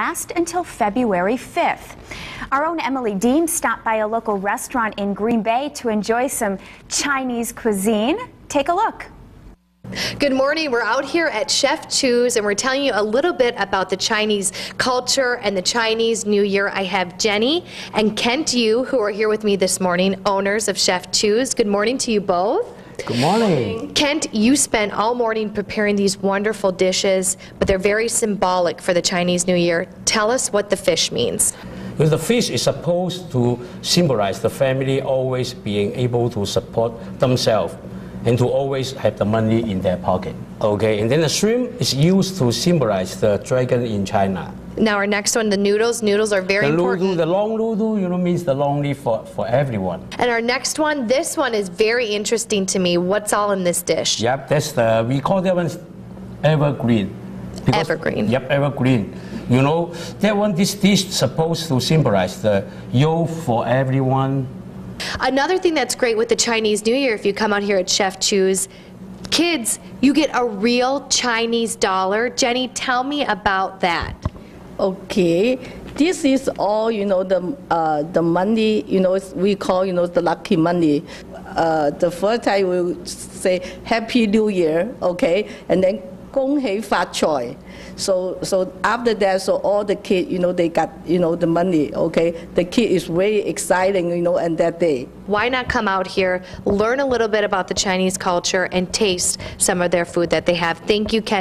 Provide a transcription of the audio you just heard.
until February 5th. Our own Emily Deem stopped by a local restaurant in Green Bay to enjoy some Chinese cuisine. Take a look. Good morning. We're out here at Chef Chu's and we're telling you a little bit about the Chinese culture and the Chinese New Year. I have Jenny and Kent Yu who are here with me this morning, owners of Chef Chu's. Good morning to you both. Good morning. Kent, you spent all morning preparing these wonderful dishes, but they're very symbolic for the Chinese New Year. Tell us what the fish means. The fish is supposed to symbolize the family always being able to support themselves and to always have the money in their pocket. Okay, and then the shrimp is used to symbolize the dragon in China. Now our next one, the noodles. Noodles are very The important. noodle, the long noodle, you know, means the long leaf for, for everyone. And our next one, this one is very interesting to me. What's all in this dish? Yep, that's the, we call that one evergreen. Evergreen. Yep, evergreen. You know, that one, this dish supposed to symbolize the yo for everyone, Another thing that's great with the Chinese New Year, if you come out here at Chef Chu's, kids, you get a real Chinese dollar. Jenny, tell me about that. Okay, this is all you know the uh, the money you know we call you know the lucky money. Uh, the first I will say Happy New Year, okay, and then Gong Hei Fat Choi. So so after that, so all the kid you know they got you know the money, okay. The kid is very exciting, you know, and that day. Why not come out here, learn a little bit about the Chinese culture, and taste some of their food that they have? Thank you, Ken.